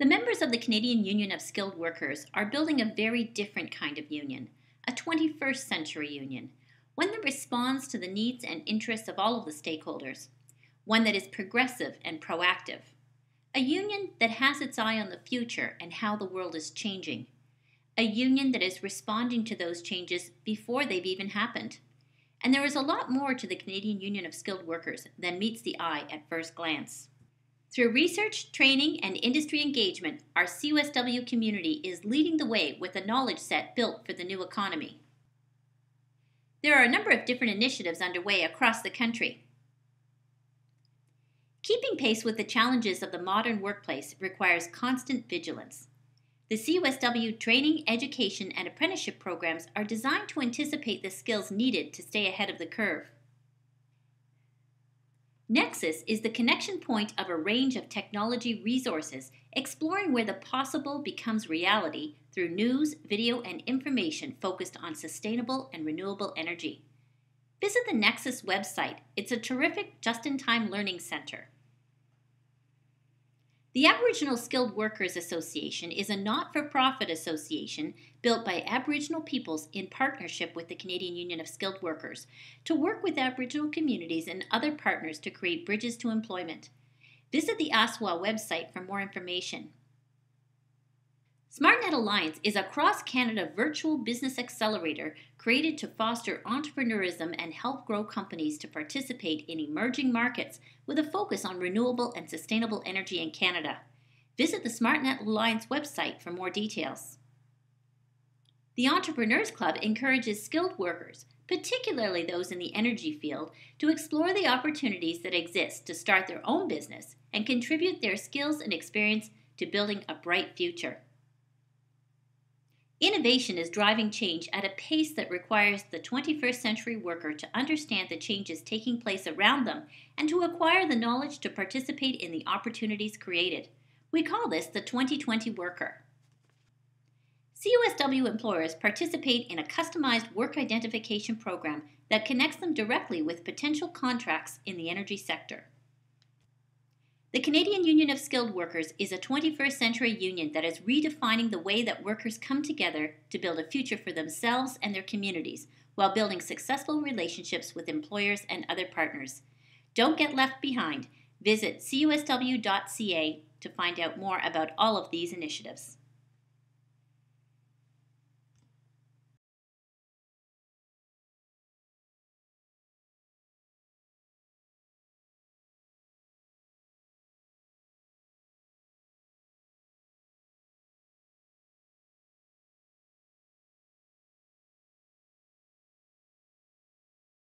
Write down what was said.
The members of the Canadian Union of Skilled Workers are building a very different kind of union, a 21st century union, one that responds to the needs and interests of all of the stakeholders, one that is progressive and proactive, a union that has its eye on the future and how the world is changing, a union that is responding to those changes before they've even happened. And there is a lot more to the Canadian Union of Skilled Workers than meets the eye at first glance. Through research, training, and industry engagement, our CUSW community is leading the way with a knowledge set built for the new economy. There are a number of different initiatives underway across the country. Keeping pace with the challenges of the modern workplace requires constant vigilance. The CUSW training, education, and apprenticeship programs are designed to anticipate the skills needed to stay ahead of the curve. Nexus is the connection point of a range of technology resources, exploring where the possible becomes reality through news, video, and information focused on sustainable and renewable energy. Visit the Nexus website. It's a terrific just in time learning center. The Aboriginal Skilled Workers Association is a not for profit association built by Aboriginal peoples in partnership with the Canadian Union of Skilled Workers to work with Aboriginal communities and other partners to create bridges to employment. Visit the ASWA website for more information. SmartNet Alliance is a cross Canada virtual business accelerator created to foster entrepreneurism and help grow companies to participate in emerging markets with a focus on renewable and sustainable energy in Canada. Visit the SmartNet Alliance website for more details. The Entrepreneurs Club encourages skilled workers, particularly those in the energy field, to explore the opportunities that exist to start their own business and contribute their skills and experience to building a bright future. Innovation is driving change at a pace that requires the 21st century worker to understand the changes taking place around them and to acquire the knowledge to participate in the opportunities created. We call this the 2020 worker. CUSW employers participate in a customized work identification program that connects them directly with potential contracts in the energy sector. The Canadian Union of Skilled Workers is a 21st century union that is redefining the way that workers come together to build a future for themselves and their communities while building successful relationships with employers and other partners. Don't get left behind. Visit cusw.ca to find out more about all of these initiatives.